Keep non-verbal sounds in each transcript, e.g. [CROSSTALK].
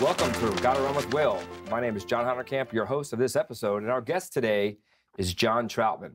Welcome to Gotta Run with Will. My name is John Honerkamp, your host of this episode, and our guest today is John Trautmann.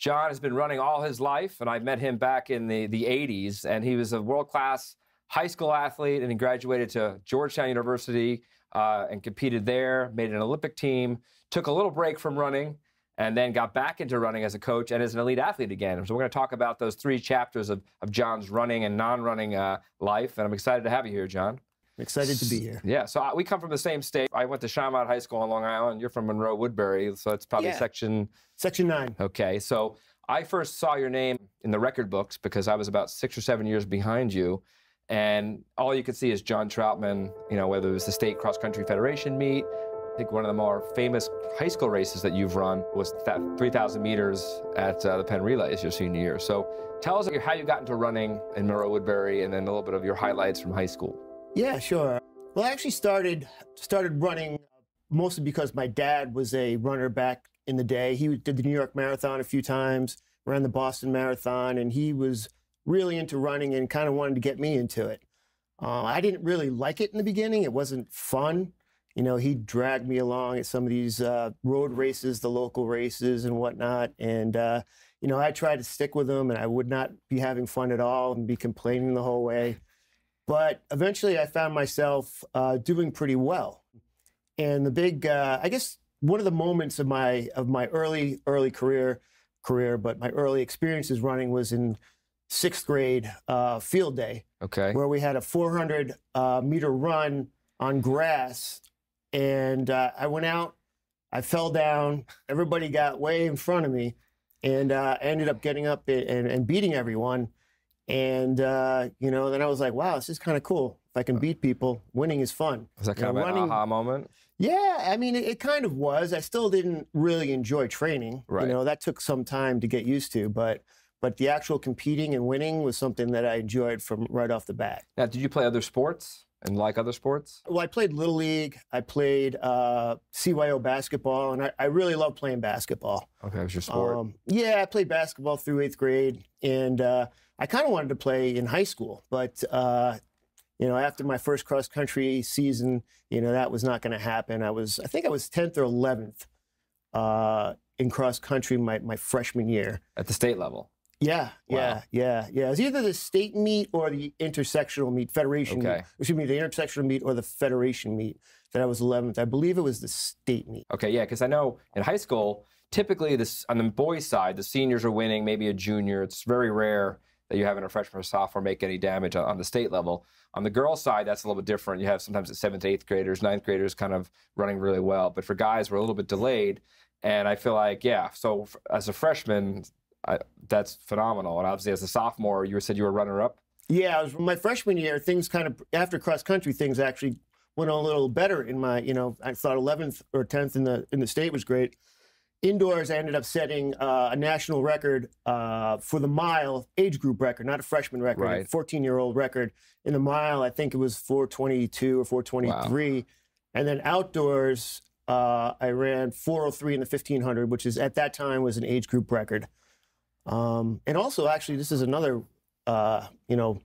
John has been running all his life, and I met him back in the, the 80s, and he was a world class high school athlete, and he graduated to Georgetown University uh, and competed there, made an Olympic team, took a little break from running, and then got back into running as a coach and as an elite athlete again. So we're going to talk about those three chapters of, of John's running and non-running uh, life, and I'm excited to have you here, John. I'm excited to be here. Yeah, so I, we come from the same state. I went to Shawmut High School on Long Island. You're from Monroe Woodbury, so it's probably Yeah. section. Section nine. Okay, so I first saw your name in the record books because I was about six or seven years behind you, and all you could see is John Trautmann. You know, whether it was the state cross country federation meet. I think one of the more famous high school races that you've run was that 3,000 meters at uh, the Penn Relays your senior year. So tell us how you got into running in Monroe Woodbury, and then a little bit of your highlights from high school. Yeah, sure. Well, I actually started started running mostly because my dad was a runner back in the day. He did the New York Marathon a few times, ran the Boston Marathon, and he was really into running and kind of wanted to get me into it. Uh, I didn't really like it in the beginning. It wasn't fun. You know, he dragged me along at some of these uh, road races, the local races and whatnot. And, uh, you know, I tried to stick with him and I would not be having fun at all and be complaining the whole way. But eventually I found myself uh, doing pretty well. And the big, uh, I guess, one of the moments of my of my early early career career, but my early experiences running was in sixth grade uh, field day Okay. where we had a 400 uh, meter run on grass. And uh, I went out, I fell down, everybody got way in front of me, and uh, I ended up getting up and, and beating everyone. And, uh, you know, then I was like, wow, this is kind of cool. If I can beat people, winning is fun. Was that You kind know, of an running- aha moment? Yeah, I mean, it, it kind of was. I still didn't really enjoy training. Right. You know, that took some time to get used to, but but the actual competing and winning was something that I enjoyed from right off the bat. Now, did you play other sports and like other sports? Well, I played Little League. I played uh, CYO basketball, and I, I really love playing basketball. Okay, it was your sport. Um, yeah, I played basketball through eighth grade, and uh, I kind of wanted to play in high school, but uh, you know, after my first cross country season, you know, that was not going to happen. I was, I think, I was tenth or eleventh uh, in cross country my my freshman year. At the state level. Yeah, Wow. yeah, yeah, yeah. It was either the state meet or the intersectional meet, federation Okay. meet. Excuse me, the intersectional meet or the federation meet that I was 11th. I believe it was the state meet. Okay, yeah, because I know in high school, typically this on the boys' side, the seniors are winning, maybe a junior. It's very rare that you have in a freshman or sophomore make any damage on, the state level. On the girls' side, that's a little bit different. You have sometimes the seventh, eighth graders, ninth graders kind of running really well. But for guys, we're a little bit delayed. And I feel like, yeah, so as a freshman, I, that's phenomenal. And obviously, as a sophomore, you said you were runner up. Yeah, was my freshman year. Things kind of after cross country, things actually went a little better in my. You know, I thought 11th or 10th in the in the state was great. Indoors, I ended up setting uh, a national record uh, for the mile age group record, not a freshman record, a Right. 14 year old record. In the mile, I think it was 422 or 423. And then outdoors, uh, I ran 403 in the 1500, which is at that time was an age group record. Um, and also, actually, this is another, uh, you know,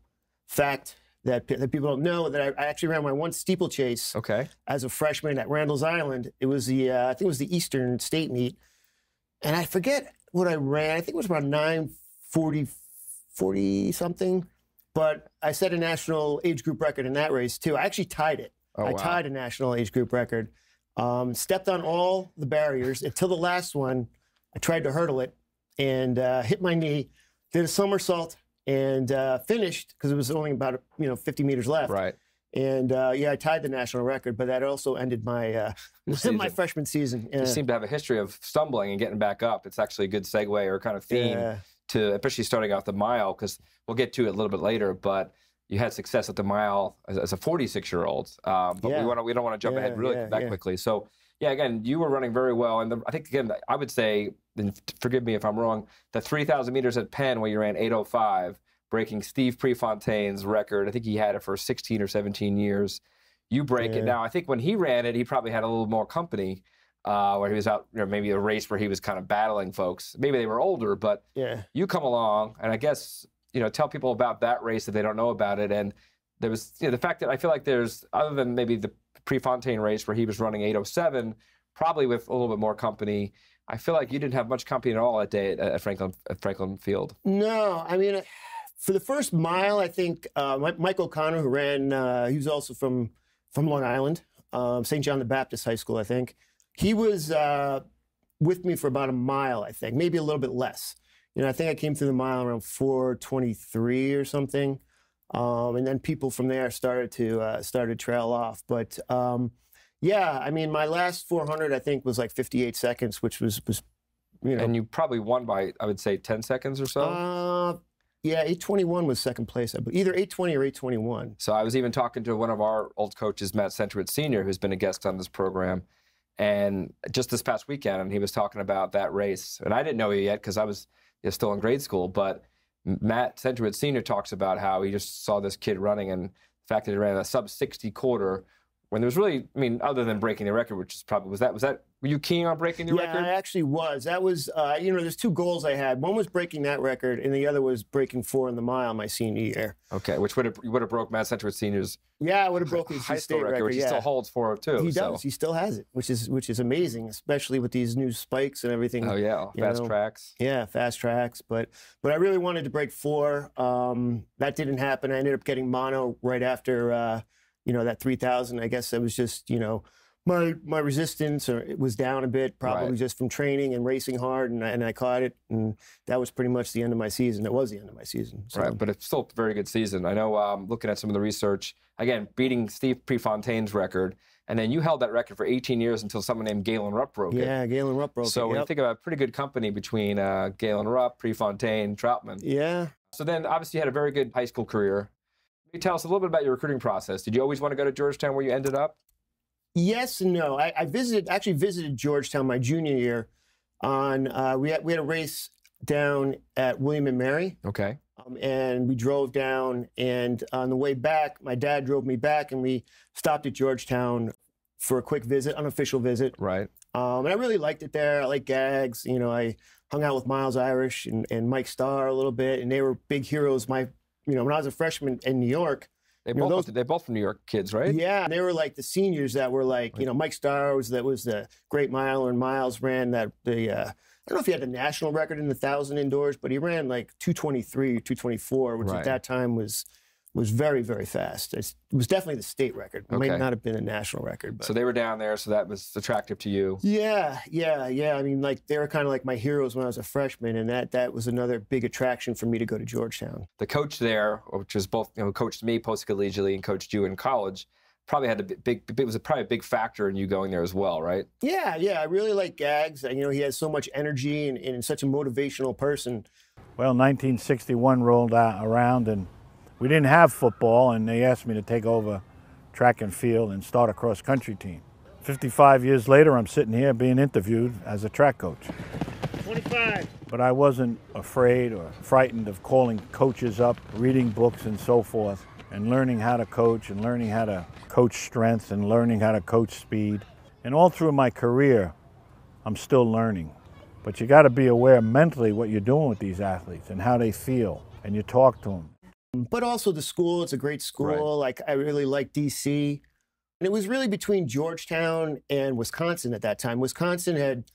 fact that, that people don't know that I, I actually ran my one steeplechase Okay. as a freshman at Randall's Island. It was the uh, I think it was the Eastern State meet, and I forget what I ran. I think it was around 940, 40 something. But I set a national age group record in that race too. I actually tied it. Oh, I wow. tied a national age group record. Um, stepped on all the barriers until the last one. I tried to hurdle it and uh, hit my knee. Did a somersault and uh, finished because it was only about you know 50 meters left. Right. And uh, yeah, I tied the national record, but that also ended my uh, [LAUGHS] my freshman season. Yeah. You seem to have a history of stumbling and getting back up. It's actually a good segue or kind of theme Yeah. to, especially starting off the mile, because we'll get to it a little bit later. But you had success at the mile as, as a 46 year old. Um, but Yeah. we want we don't want to jump ahead really that quickly. So yeah, again, you were running very well, and the, I think again I would say, and forgive me if I'm wrong, the 3,000 meters at Penn where you ran 8:05, breaking Steve Prefontaine's record. I think he had it for 16 or 17 years. You break Yeah. it now. I think when he ran it, he probably had a little more company. Uh, where he was out, you know, maybe a race where he was kind of battling folks. Maybe they were older, but Yeah. you come along, and I guess you know, tell people about that race if they don't know about it, and there was you know, the fact that I feel like there's other than maybe the Prefontaine race where he was running 807, probably with a little bit more company. I feel like you didn't have much company at all that day at, Franklin at Franklin Field. No, I mean, for the first mile, I think uh, Mike O'Connor, who ran, uh, he was also from from Long Island, um, St. John the Baptist High School, I think. He was uh, with me for about a mile, I think, maybe a little bit less. You know, I think I came through the mile around 423 or something. Um, and then people from there started to uh, started to trail off. But um, yeah, I mean, my last 400 I think was like 58 seconds, which was was you know. And you probably won by I would say 10 seconds or so. Uh, yeah, 821 was second place, either 820 or 821. So I was even talking to one of our old coaches, Matt Centrowitz Sr., who's been a guest on this program. And just this past weekend, and he was talking about that race. And I didn't know you yet because I was still in grade school. But Matt Centrowitz Sr. talks about how he just saw this kid running and the fact that he ran a sub 60 quarter when there was really, I mean, other than breaking the record, which is probably was that was that were you keen on breaking the yeah, record? Yeah, I actually was. That was, uh, you know, there's two goals I had. One was breaking that record, and the other was breaking four in the mile my senior year. Okay, which would have would have broke Matt Centrowitz Senior's. Yeah, I would have broken his high school record, record, which yeah. he still holds 402. He so. does. He still has it, which is which is amazing, especially with these new spikes and everything. Oh yeah, fast know. tracks. Yeah, fast tracks. But but I really wanted to break four. Um, that didn't happen. I ended up getting mono right after. Uh, you know that 3000 i guess it was just you know my my resistance or it was down a bit probably Right. just from training and racing hard and I, and I caught it and that was pretty much the end of my season it was the end of my season so Right, but it's still a very good season. I know. Um, looking at some of the research, again, beating Steve Prefontaine's record, and then you held that record for 18 years until someone named Galen Rupp broke it. yeah galen rupp broke So it when you think about pretty good company between uh, Galen Rupp, Prefontaine, Trautmann. yeah So then, obviously, you had a very good high school career. Can you tell us a little bit about your recruiting process? Did you always want to go to Georgetown, where you ended up? yes and no I, I visited actually visited georgetown my junior year on uh, we, had, we had a race down at william and mary Okay. Um, and we drove down, and on the way back, my dad drove me back, and we stopped at Georgetown for a quick visit, unofficial visit. Right. Um, and I really liked it there. I like gags. You know, I hung out with Miles Irish and, and Mike Stahr a little bit, and they were big heroes. My, you know, when I was a freshman in New York, They You know, both those- they're both from New York kids, right? yeah, they were like the seniors that were like, you know, Mike Stahr was that was the great Mile and Miles ran that the. Uh, I don't know if he had the national record in the thousand indoors, but he ran like 223 or 224, which Right. at that time was was very very fast. It's, it was definitely the state record. It Okay. might not have been a national record, but So they were down there, so that was attractive to you. yeah, yeah, yeah. I mean, like they were kind of like my heroes when I was a freshman, and that that was another big attraction for me to go to Georgetown. The coach there, which was both, you know, coached me post collegiately and coached you in college, probably had a bi- big, it was probably a big factor in you going there as well, right? Yeah, yeah. I really like Gags. You know, he has so much energy and, and such a motivational person. Well, 1961 rolled out, around and we didn't have football, and they asked me to take over track and field and start a cross country team. 55 years later, I'm sitting here being interviewed as a track coach. 25. But I wasn't afraid or frightened of calling coaches up, reading books, and so forth, and learning how to coach and learning how to coach strength and learning how to coach speed. And all through my career, I'm still learning. But you got to be aware mentally what you're doing with these athletes and how they feel, and you talk to them. But also the school. It's a great school. Like I really like DC. And it was really between Georgetown and Wisconsin at that time. Wisconsin had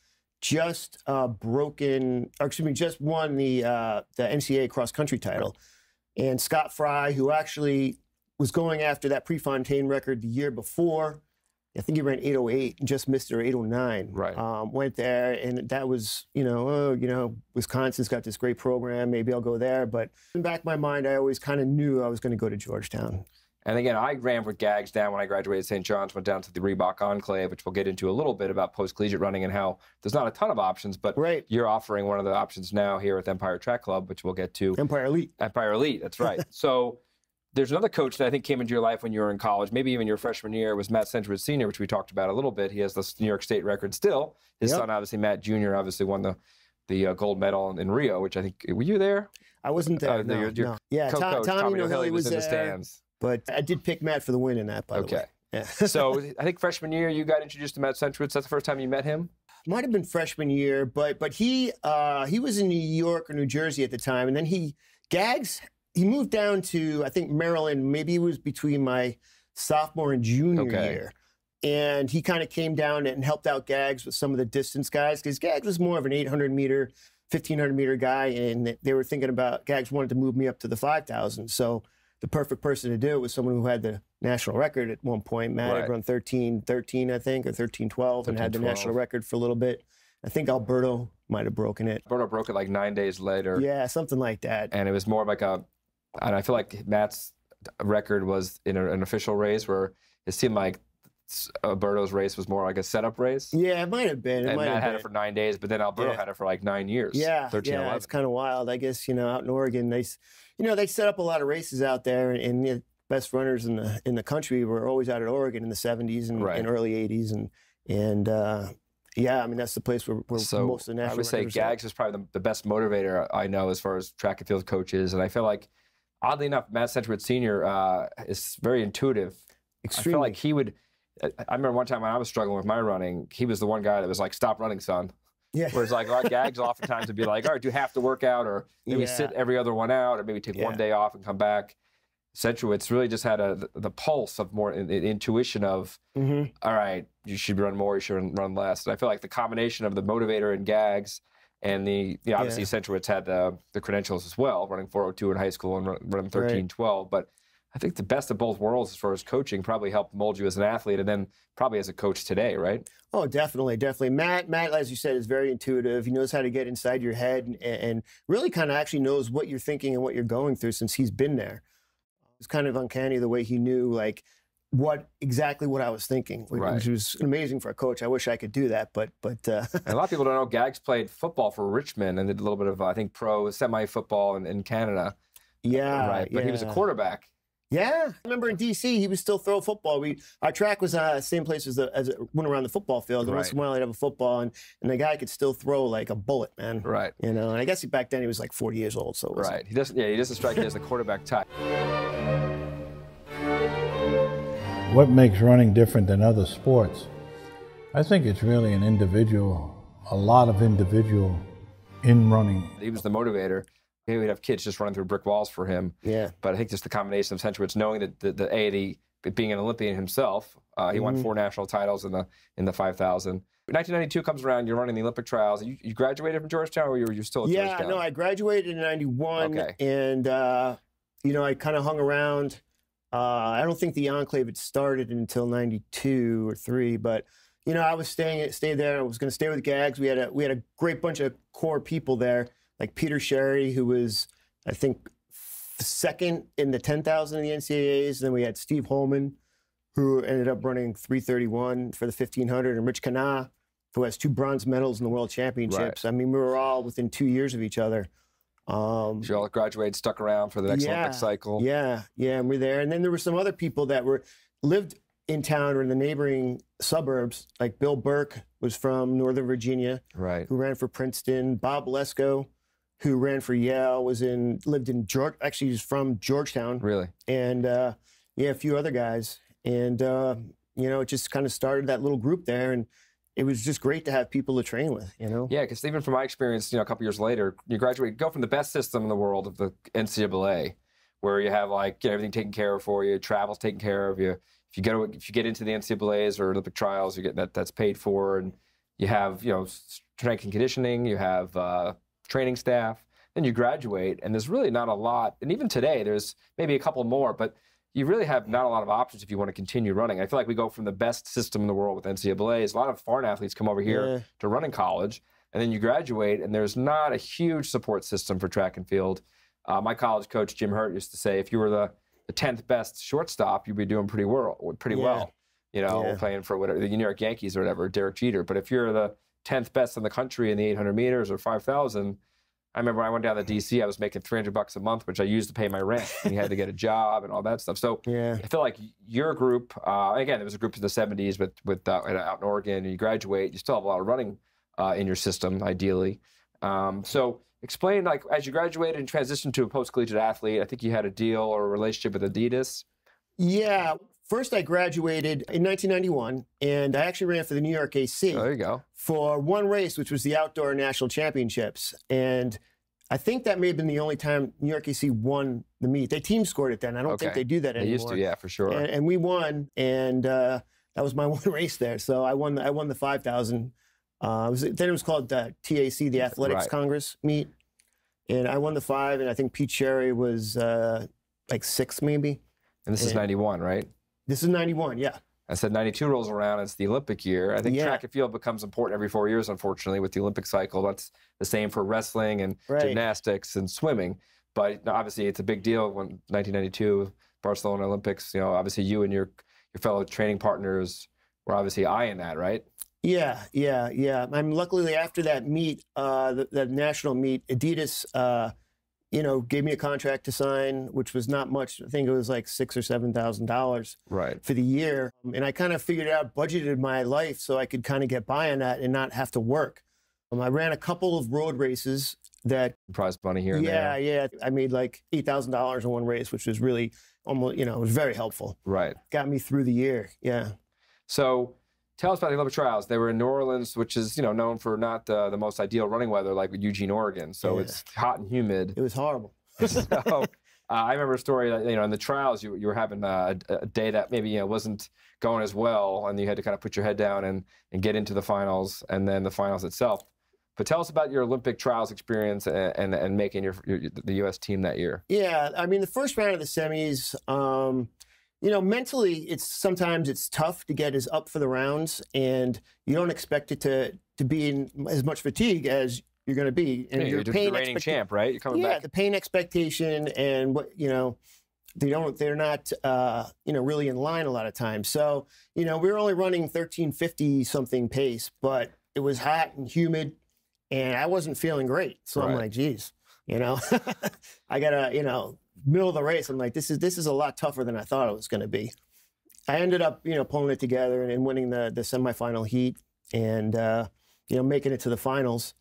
just uh, broken, or excuse me, just won the uh, the NCAA cross country title. And Scott Fry, who actually was going after that Prefontaine record the year before, I think he ran 808 and just missed or 809. Right. Um, went there, and that was, you know, oh, you know, Wisconsin's got this great program. Maybe I'll go there. But in the back of my mind, I always kind of knew I was going to go to Georgetown. And again, I ran with Gags down when I graduated St. John's, went down to the Reebok Enclave, which we'll get into a little bit about post collegiate running and how there's not a ton of options, but Right. you're offering one of the options now here at the Empire Track Club, which we'll get to. Empire Elite. Empire Elite, that's right. [LAUGHS] so there's another coach that I think came into your life when you were in college, maybe even your freshman year, was Matt Centrowitz Sr., which we talked about a little bit. He has the New York State record still. His Yep. son, obviously, Matt Jr., obviously won the the uh, gold medal in, in Rio, which I think were you there? I wasn't there. Uh, no, your- your no. Yeah, Tom, Tommy Tommy O'Hilly O'Hilly was was in the stands. but I did pick Matt for the win in that. By the Okay. way. Yeah. [LAUGHS] So I think freshman year you got introduced to Matt Centrowitz. That's the first time you met him. might have been freshman year, but but he uh, he was in New York or New Jersey at the time, and then he Gags. He moved down to I think Maryland. Maybe it was between my sophomore and junior Okay. year. And he kind of came down and helped out Gags with some of the distance guys because Gags was more of an 800 meter, 1500 meter guy. And they were thinking about Gags wanted to move me up to the 5000. So the perfect person to do it was someone who had the national record at one point. Matt Right. had run 13 13, I think, or 13 12, and had the 13-12. national record for a little bit. I think Alberto might have broken it. Alberto broke it like nine days later. Yeah, something like that. and it was more like a and I feel like Matt's record was in a, an official race where it seemed like Alberto's race was more like a setup race. Yeah, it might have been. It and might Matt have had been. it for nine days, but then Alberto Yeah. had it for like nine years. Yeah, 13, yeah, 11. it's kind of wild. I guess you know out in Oregon, they, you know, they set up a lot of races out there, and, and the best runners in the in the country were always out at Oregon in the '70s and, Right. and early '80s, and and uh, yeah, I mean that's the place where, where so most of the national I would say. Gags is probably the, the best motivator I know as far as track and field coaches, and I feel like oddly enough, Matt Centrowitz Senior uh, is very intuitive. Extreme. I feel like he would. I remember one time when I was struggling with my running, he was the one guy that was like, "Stop running, son." yeah, Whereas like our gags [LAUGHS] oftentimes would be like, all right, do you have to work out or maybe Yeah. sit every other one out or maybe take one day off and come back. Centrowitz really just had a the, the pulse of more in, in- intuition of hmm all right, you should run more, you should run less. And I feel like the combination of the motivator and gags and the, know, obviously Centrowitz had the, the credentials as well, running 402 in high school and run- running 13, 12. But I think the best of both worlds as far as coaching probably helped mold you as an athlete and then probably as a coach today, right? Oh, definitely, definitely. Matt, Matt, as you said, is very intuitive. He knows how to get inside your head and, and really kind of actually knows what you're thinking and what you're going through since he's been there. It's kind of uncanny the way he knew like what exactly what I was thinking, which, Right. was amazing for a coach. I wish I could do that, but but uh, [LAUGHS] a lot of people don't know Gags played football for Richmond and did a little bit of, I think, pro semi football in, in Canada. yeah, right. But he was a quarterback. Yeah, I remember in DC he would still throw football. We our track was uh, same place as the as it went around the football field. And Once in a while I'd have a football, and and the guy could still throw like a bullet, man. Right. You know, and I guess he, back then he was like 40 years old, so it was Right. He doesn't, yeah, he doesn't strike you as the quarterback type. What makes running different than other sports? I think it's really an individual, a lot of individual in running. He was the motivator. He would have kids just running through brick walls for him. Yeah. But I think just the combination of Centrowitz knowing that the, the A, the being an Olympian himself, uh, he won Mhm. four national titles in the in the 5,000. 1992 comes around. You're running the Olympic trials. You, you graduated from Georgetown, or you were you still at Yeah, Georgetown? no, I graduated in 91 Okay. and uh, you know, I kind of hung around uh, I don't think the enclave had started until 92 or 3, but you know, I was staying stayed there. I was going to stay with Gags. We had a we had a great bunch of core people there, like Peter Sherry who was I think second in the 10,000 in the NCAAs. Then we had Steve Holman who ended up running 331 for the 1500 and Rich Kenah who has two bronze medals in the world championships. I mean, we were all within 2 years of each other. Um, You all graduated, stuck around for the next Yeah, Olympic cycle. yeah, yeah, and we're there. And then there were some other people that were lived in town or in the neighboring suburbs. Like Bill Burke was from Northern Virginia, Right. who ran for Princeton. Bob Lesko, who ran for Yale, was in lived in George. Actually, he's from Georgetown, Really. and uh, yeah, a few other guys. And uh, you know, it just kind of started that little group there, and it was just great to have people to train with. You know. Yeah, because even from my experience, you know, a couple years later, you graduate, go from the best system in the world of the NCAA, where you have like you know, everything taken care of for you, travel's taken care of you. If you go to, if you get into the NCAA's or Olympic trials, you get that that's paid for, and you have you know strength and conditioning, you have uh, training staff. Then you graduate, and there's really not a lot. And even today, there's maybe a couple more, but you really have not a lot of options if you want to continue running. I feel like we go from the best system in the world with NCAA's. A lot of foreign athletes come over here Yeah. to run in college, and then you graduate, and there's not a huge support system for track and field. Uh, my college coach Jim Hurt used to say, if you were the, the 10th best shortstop, you'd be doing pretty well. Pretty Yeah. well, you know, Yeah. playing for whatever the New York Yankees or whatever, Derek Jeter. But if you're the 10th best in the country in the 800 meters or 5,000, I remember when I went down to DC, I was making 300 bucks a month, which I used to pay my rent. and you had to get a [LAUGHS] job and all that stuff. So Yeah. I feel like your group, uh, again, there was a group in the 70s with, with uh, out in Oregon, and you graduate, you still have a lot of running uh, in your system, ideally. Um, so explain, like, as you graduated and transitioned to a post collegiate athlete, I think you had a deal or a relationship with Adidas. Yeah. First, I graduated in 1991, and I actually ran for the New York AC Oh, there you go. for one race, which was the Outdoor National Championships. And I think that may have been the only time New York AC won the meet. They team scored it then. I don't think they do that anymore. They used to, yeah, for sure. and, and we won, and uh, that was my [LAUGHS] one race there. So I won. The, I won the five thousand. Uh, it was, then it was called the TAC, the Athletics Right. Congress meet, and I won the five, and I think Pete Sherry was uh, like six, maybe. and this is 91, right? This is ninety one. Yeah. I said 92 rolls around. It's the Olympic year. I think Yeah. track and field becomes important every four years, unfortunately, with the Olympic cycle. That's the same for wrestling and Right. gymnastics and swimming. But obviously, it's a big deal when 1992 Barcelona Olympics. You know, obviously, you and your your fellow training partners were obviously eyeing that, right? Yeah, yeah, yeah. I'm luckily after that meet, uh, the, the national meet, Adidas, uh, you know, gave me a contract to sign, which was not much. I think it was like six or seven thousand dollars Right. for the year, Um, and I kind of figured out, budgeted my life so I could kind of get by on that and not have to work. Um, I ran a couple of road races that, Prize money here and yeah, there. yeah, I made like eight thousand dollars in one race, which was really almost, you know, it was very helpful. Right. Got me through the year. Yeah. So tell us about the Olympic trials. They were in New Orleans, which is you know known for not the, the most ideal running weather, like Eugene, Oregon. So Yeah. it's hot and humid. It was horrible. [LAUGHS] [LAUGHS] so uh, I remember a story that you know in the trials you, you were having a, a day that maybe you know wasn't going as well, and you had to kind of put your head down and and get into the finals, and then the finals itself. But tell us about your Olympic trials experience and and, and making your, your the U.S. team that year. Yeah, I mean the first round of the semis, um, you know, mentally it's sometimes it's tough to get as up for the rounds, and you don't expect it to to be in as much fatigue as you're going to be, and Yeah, your you're the pain reigning expecta- champ, right? You're coming yeah, back. the pain expectation and what you know, they don't they're not uh, you know really in line a lot of times. So you know we were only running 1350 something pace, but it was hot and humid, and I wasn't feeling great. So I'm like, geez, you know, [LAUGHS] I gotta you know middle of the race. I'm like, this is this is a lot tougher than I thought it was going to be. I ended up you know pulling it together and, and winning the the semifinal heat and uh, you know making it to the finals.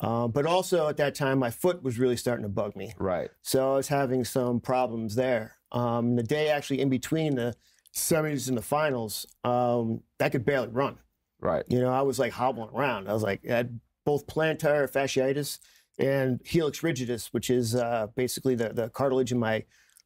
Uh, but also at that time, my foot was really starting to bug me. Right. So I was having some problems there. Um, the day actually in between the semis and the finals, um, I could barely run. Right. You know, I was like hobbling around. I was like, I had both plantar fasciitis and hallux rigidus, which is uh, basically the, the cartilage in my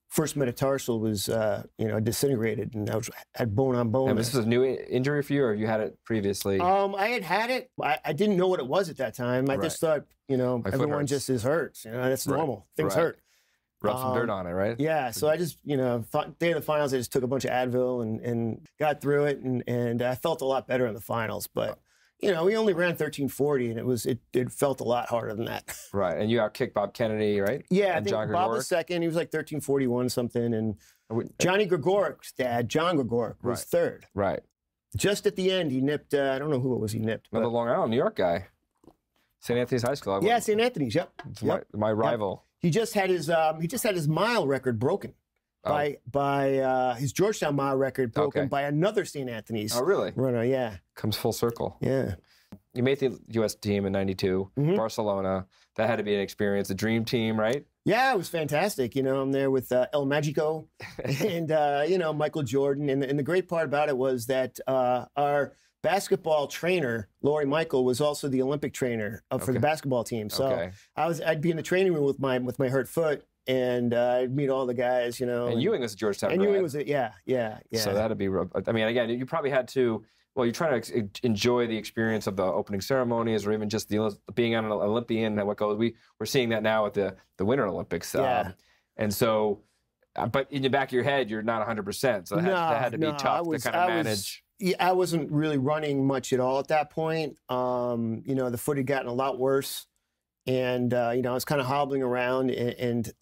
first metatarsal was, uh, you know, disintegrated and I was, had bone on bone. And this is a new injury for you, or you had it previously? Um, I had had it. I, I didn't know what it was at that time. I just thought, you know, My everyone just is hurts. You know, that's Right. normal. Things Right. hurt. Rub some dirt um, on it, right? Yeah. So I just, you know, day of the finals, I just took a bunch of Advil and, and got through it, and and I felt a lot better in the finals. But you know, we only ran 1340, and it was it it felt a lot harder than that. [LAUGHS] Right. And you outkicked Bob Kennedy, right? yeah, I think John Bob was second. He was like 1341 something, and And Johnny Gregorek's dad, John Gregorek, was Right. third. Right. Just at the end, he nipped. Uh, I don't know who it was. He nipped. Another But, Long Island, New York guy. St. Anthony's High School. I yeah, St. Anthony's. Yep. Yep. my, my rival. He just had his um, he just had his mile record broken Oh. by by uh, his Georgetown mile record broken Okay. by another St. Anthony's Oh, really? runner. Yeah, Comes full circle. yeah. You made the U.S. team in '92, Mhm. Barcelona. That had to be an experience, a dream team, right? Yeah, it was fantastic. You know, I'm there with uh, El Magico [LAUGHS] and uh, you know Michael Jordan, and, and the great part about it was that uh, our basketball trainer Lori Michael was also the Olympic trainer for the basketball team. So okay. I was I'd be in the training room with my with my hurt foot, and uh, I'd meet all the guys. You know, And Ewing was a Georgetown and grad. Ewing was it. Yeah, yeah, yeah. So that'd be. real- I mean, again, you probably had to. Well, you're trying to ex- enjoy the experience of the opening ceremonies, or even just the being on an Olympian and what goes. We we're seeing that now at the the Winter Olympics. Yeah. Um, and so, uh, but in the back of your head, you're not 100. percent So that, had, that had to be no, I tough was- to kind of I was- manage. yeah, I wasn't really running much at all at that point. Um, you know, the foot had gotten a lot worse, and uh, you know, I was kind of hobbling around. And, and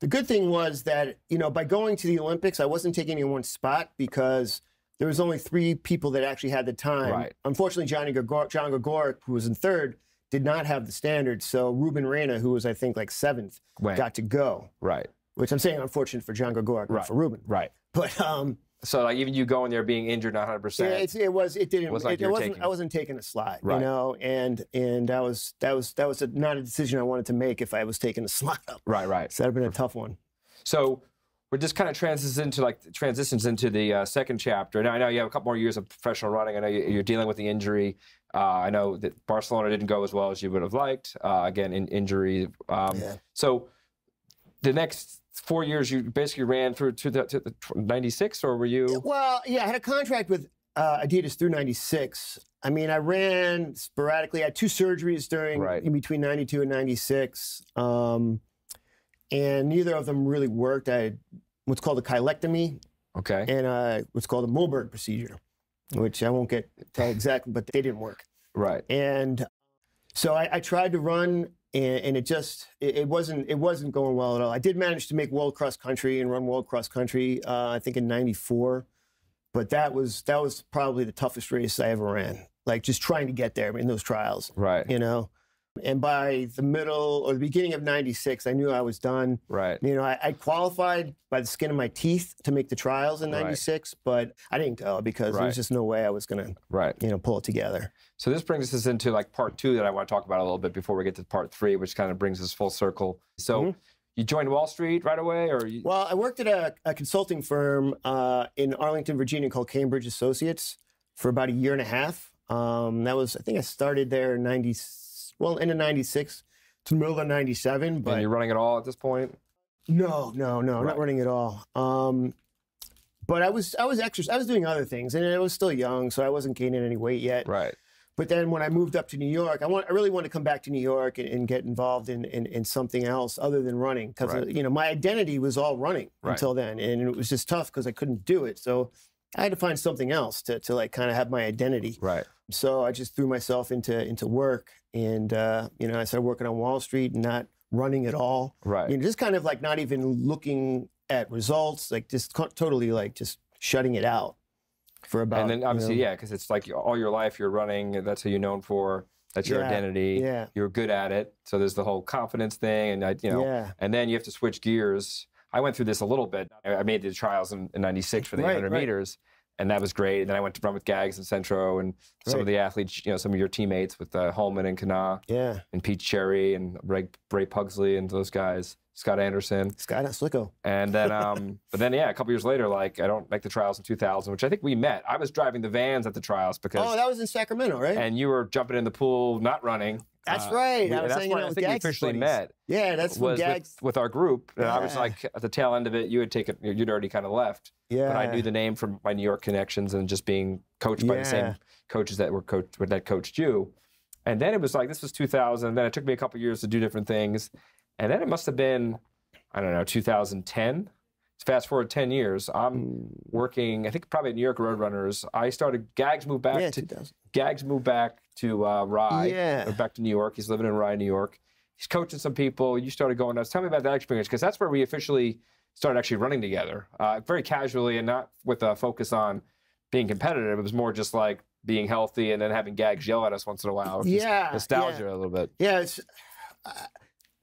the good thing was that you know, by going to the Olympics, I wasn't taking anyone's spot because there was only three people that actually had the time. Right. Unfortunately, Johnny Gregor- John Gregorek, who was in third, did not have the standard. So Ruben Reyna, who was I think like seventh, got to go. Right. Which I'm saying unfortunate for John Gregorek, Right. not for Ruben. Right. But um, So like even you going there being injured, not 100. yeah, percent it's, it was. It didn't. was like it, it wasn't. taking- I wasn't taking a slot, Right. you know, and and that was that was that was a, not a decision I wanted to make if I was taking a [LAUGHS] slot up. Right. Right. So that'd been a tough one. So we're just kind of transitions into like transitions into the uh, second chapter. Now I know you have a couple more years of professional running. I know you- you're dealing with the injury. Uh, I know that Barcelona didn't go as well as you would have liked. Uh, again, in injury. Um, Yeah. So the next four years, you basically ran through to the, to the 96, or were you? Well, yeah, I had a contract with uh, Adidas through '96. I mean, I ran sporadically. I had two surgeries during Right. in between '92 and '96, um, and neither of them really worked. I had what's called a cheilectomy Okay. and uh, what's called a Moberg procedure, which I won't get tell exactly, but they didn't work. Right. And so I, I tried to run, and, and it just it, it wasn't it wasn't going well at all. I did manage to make world cross country and run world cross country. Uh, I think in '94, but that was that was probably the toughest race I ever ran. Like just trying to get there in those trials, Right. you know. And by the middle or the beginning of '96, I knew I was done. Right. You know, I, I qualified by the skin of my teeth to make the trials in Right. '96, but I didn't go because there was just no way I was gonna, Right. you know, pull it together. So this brings us into like part two that I want to talk about a little bit before we get to part three, which kind of brings us full circle. So Mhm. you joined Wall Street right away, or you, Well, I worked at a, a consulting firm uh, in Arlington, Virginia called Cambridge Associates for about a year and a half. Um, that was, I think I started there in 90, well, into 96 to the middle of 97. and But you're running it all at this point? no, no, no, Right. not running at all. Um, but I was, I was exercising, I was doing other things and I was still young, so I wasn't gaining any weight yet. Right. But then when I moved up to New York, I want I really wanted to come back to New York and, and get involved in, in in something else other than running because Right. you know my identity was all running Right. until then, and it was just tough because I couldn't do it. So I had to find something else to to like kind of have my identity. Right. So I just threw myself into into work, and uh, you know I started working on Wall Street and not running at all. Right. You know, just kind of like not even looking at results, like just co- totally like just shutting it out for about. and then you obviously, know, yeah, because it's like all your life you're running. That's who you're known for. That's your Yeah, identity. Yeah. You're good at it. So there's the whole confidence thing, and I, you know, yeah. and then you have to switch gears. I went through this a little bit. I made the trials in, in '96 for the Right, 800 right. meters, and that was great. And then I went to run with Gags and Centro, and some of the athletes, you know, some of your teammates with uh, Holman and Kenah Yeah. and Pete Sherry and Ray, Ray Pugsley and those guys, Scott Anderson. Scott Slicko. And then, [LAUGHS] um, but then, yeah, a couple years later, like I don't make the trials in 2000, which I think we met. I was driving the vans at the trials because, Oh, that was in Sacramento, right? and you were jumping in the pool, not running. That's Uh, right. we- I was that's hanging when out I with think we officially buddies. met yeah, that's was Gags. with, with our group. And I was like at the tail end of it, you had taken, you'd already kind of left. yeah. But I knew the name from my New York connections and just being coached by the same coaches that were coached that coached you. And then it was like this was 2000. Then it took me a couple years to do different things, and then it must have been, I don't know, 2010. Fast forward 10 years, I'm Mm, working. I think probably at New York Roadrunners. I started. Gags moved back yeah, to 2000. Gags moved back to uh, Rye. Yeah. or back to New York. He's living in Rye, New York. He's coaching some people. You started going nuts. Tell me about that experience because that's where we officially started actually running together, uh, very casually and not with a focus on being competitive. It was more just like being healthy and then having Gags yell at us once in a while. Yeah, nostalgia yeah. a little bit. Yeah, it's, I-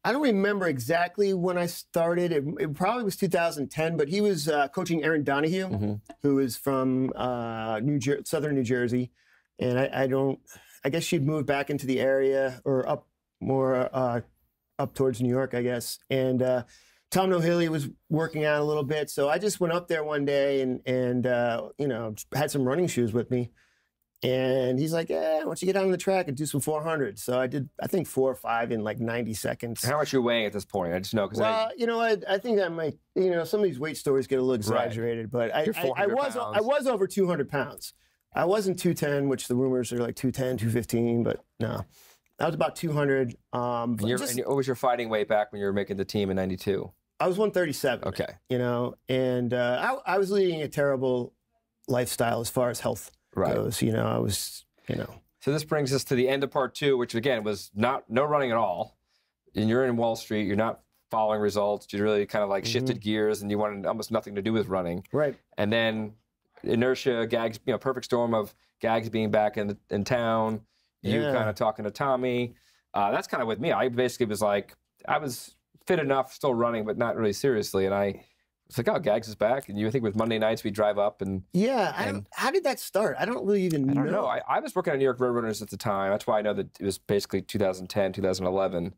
I don't remember exactly when I started. It, it probably was 2010, but he was uh, coaching Erin Donohue, Mhm. who is from uh, New Jer- Southern New Jersey, and I, I don't. I guess she'd moved back into the area or up more uh, up towards New York, I guess. And uh, Tom Nohilly was working out a little bit, so I just went up there one day and and uh, you know had some running shoes with me. And he's like, "Yeah, why don't you get out on the track and do some 400?" So I did, I think four or five in like 90 seconds. How much you're weighing at this point? I just know because Well, you know, I, I think I might, you know, some of these weight stories get a little exaggerated, but I, I, I 400 was, I was over 200 pounds. I wasn't 210, which the rumors are like 210, 215, but no, I was about 200. Um, and, you're, just- and what was your fighting weight back when you were making the team in '92? I was 137. Okay, You know, and uh, I, I was leading a terrible lifestyle as far as health right. goes. You know, I was, you know, So this brings us to the end of part two, which again was not no running at all. And you're in Wall Street. You're not following results. You really kind of like shifted gears, and you wanted almost nothing to do with running. right. And then inertia, Gags, you know, perfect storm of Gags being back in in town. You Yeah. kind of talking to Tommy. Uh, that's kind of with me. I basically was like, I was fit enough, still running, but not really seriously. And I was like, oh, Gags is back. And you think with Monday nights we drive up and Yeah. I don't, And- how did that start? I don't really even I don't know. I, I was working on New York Roadrunners at the time. That's why I know that it was basically 2010, 2011.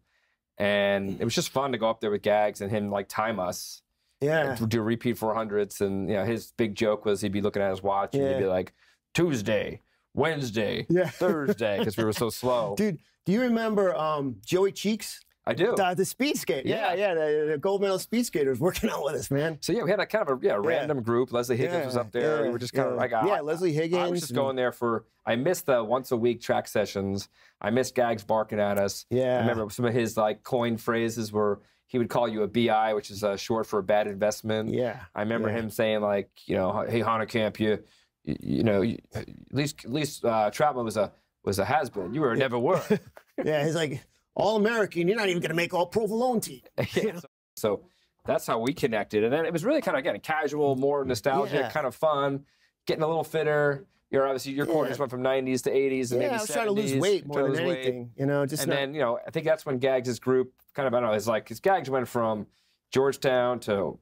And it was just fun to go up there with Gags and him like time us. Yeah. do repeat 400s. And you know, his big joke was he'd be looking at his watch and he'd be like, Tuesday, Wednesday, Yeah. [LAUGHS] Thursday, because we were so slow. Dude, do you remember um, Joey Cheeks? I do. The, the speed skate. Yeah, Yeah. yeah. the, the gold medal speed skater was [LAUGHS] working out with us, man. So yeah, we had a kind of a yeah, random group. Leslie Higgins was up there. we were just kind of yeah. like, ah, Yeah, Leslie Higgins. I was just going there for. I missed the once a week track sessions. I missed Gags barking at us. Yeah. I remember some of his like coined phrases were he would call you a BI, which is uh, short for a bad investment. Yeah. I remember yeah. him saying like, you know, hey Camp, you, you, you know, you, at least at least uh, Trautmann was a was a has been. You were never were. [LAUGHS] Yeah, he's like, all American. You're not even going to make all provolone team. [LAUGHS] Yeah, so, so that's how we connected. And then it was really kind of again casual, more nostalgia, Yeah. kind of fun, getting a little fitter. You're obviously your quarters Yeah. went from 90s to 80s and Yeah, maybe I was trying to lose weight more than lose weight. anything. You know, just And not, then you know, I think that's when Gags' group kind of I don't know. It's like his Gags went from Georgetown to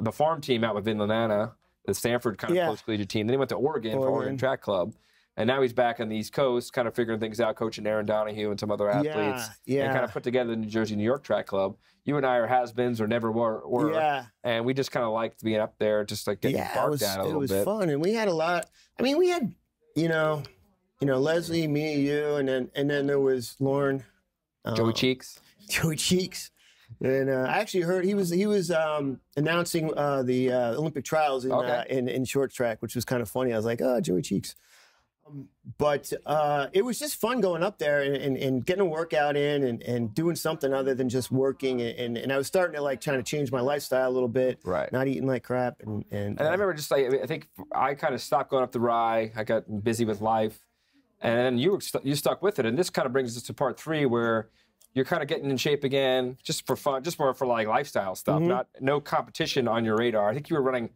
the farm team out with Vinland, the Stanford kind of Yeah. post collegiate team. Then he went to Oregon, for Oregon Oregon. Track Club. And now he's back on the East Coast, kind of figuring things out, coaching Erin Donohue and some other athletes. Yeah, And kind of put together the New Jersey, New York Track Club. You and I are has-beens or never were. were yeah, And we just kind of liked being up there, just like getting yeah, barked was at a little bit. it was bit. fun, and we had a lot. I mean, we had, you know, you know, Leslie, me, you, and then and then there was Lauren, Joey uh, Cheeks. Joey Cheeks. And uh, I actually heard he was he was um, announcing uh, the uh, Olympic trials in, uh, Okay. in in short track, which was kind of funny. I was like, oh, Joey Cheeks. Um, but uh, it was just fun going up there and, and, and getting a workout in and, and doing something other than just working. And, I was starting to like trying to change my lifestyle a little bit, Right. not eating like crap. And, and, And I uh, remember just like I think I kind of stopped going up the rye. I got busy with life, and then you were st- you stuck with it. And this kind of brings us to part three, where you're kind of getting in shape again, just for fun, just more for like lifestyle stuff, Mm-hmm. not no competition on your radar. I think you were running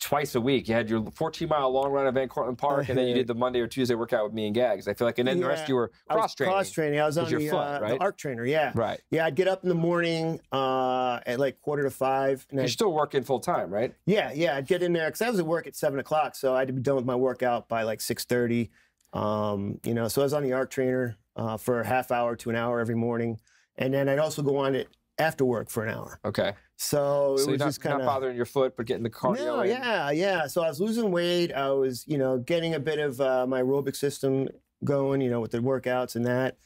twice a week. You had your 14 mile long run at Van Cortlandt Park, and then you did the Monday or Tuesday workout with me and Gags. I feel like, and then the rest you were cross training. Cross training. I was on your the, foot, uh, right? the arc trainer. Yeah. Right. Yeah, I'd get up in the morning uh, at like quarter to five. And You're I'd, still working full time, right? yeah, yeah, I'd get in there because I was at work at seven o'clock, so I had to be done with my workout by like six thirty. Um, you know, so I was on the arc trainer uh, for a half hour to an hour every morning, and then I'd also go on it after work for an hour. Okay. So it so was not, just kind of bothering your foot, but getting the cardio no, in. yeah, yeah. So I was losing weight. I was, you know, getting a bit of uh, my aerobic system going, you know, with the workouts and that.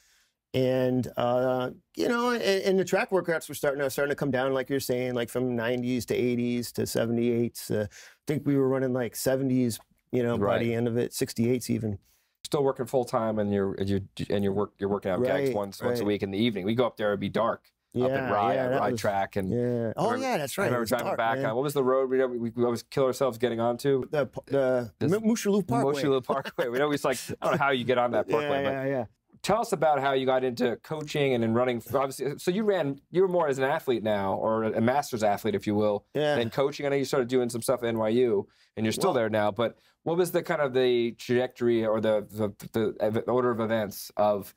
And uh, you know, and, and the track workouts were starting to starting to come down, like you're saying, like from 90s to 80s to 78s. Uh, I think we were running like 70s, you know, by the end of it, 68s even. still working full time and you're and you're and you're work you're working out gags Right, once once a week in the evening. We go up there, it'd be dark Yeah, up at Rye, yeah, Rye was- track, and Yeah. Oh remember- yeah, that's right. it remember driving dark, back man. what was the road we, we, we always kill ourselves getting onto? the the This- Moshulu Parkway. Moshulu [LAUGHS] Parkway. We always like I don't know how you get on that [LAUGHS] Yeah, parkway, but yeah, yeah. tell us about how you got into coaching and then running. Obviously, so you ran. You were more as an athlete now, or a master's athlete, if you will, Yeah. than coaching. I know you started doing some stuff at NYU, and you're still Well- there now. But what was the kind of the trajectory or the the, the order of events of